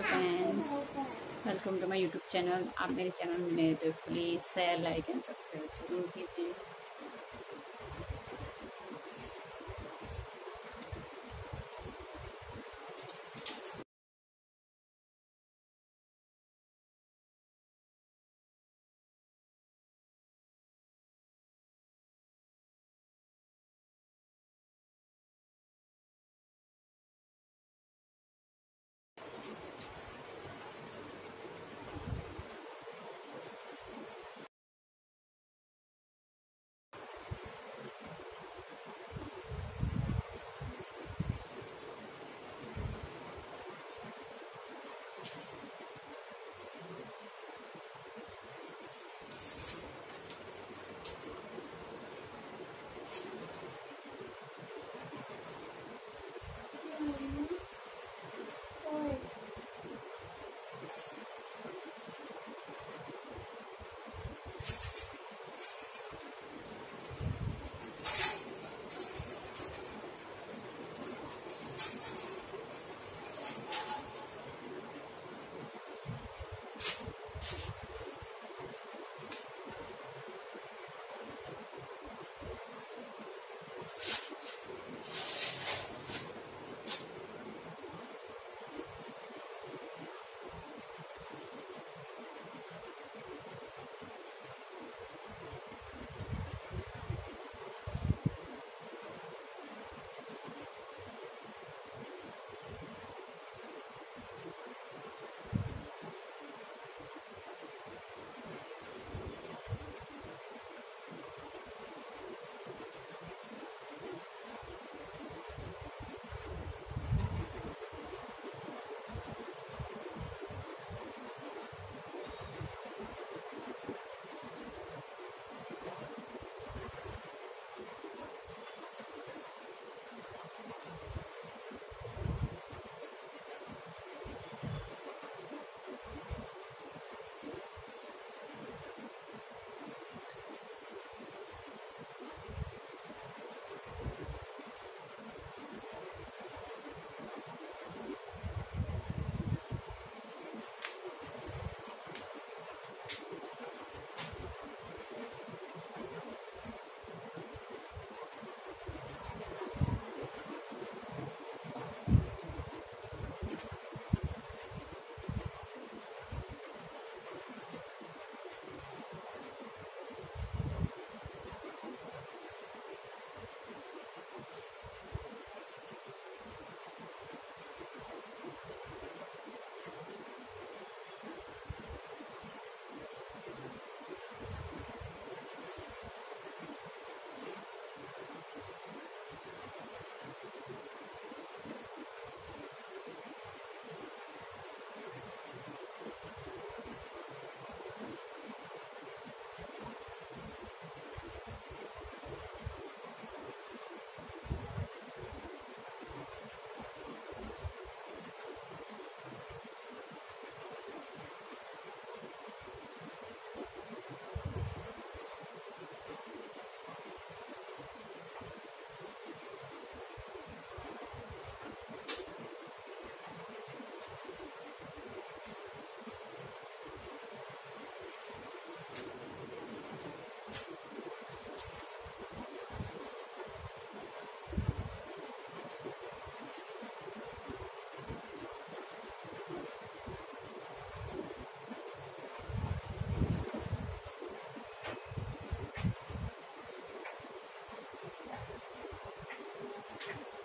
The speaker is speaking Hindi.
Hello friends welcome to my YouTube channel आप मेरे चैनल में नए तो please share like and subscribe ज़रूर कीजिए। Mm-hmm. フフフフ。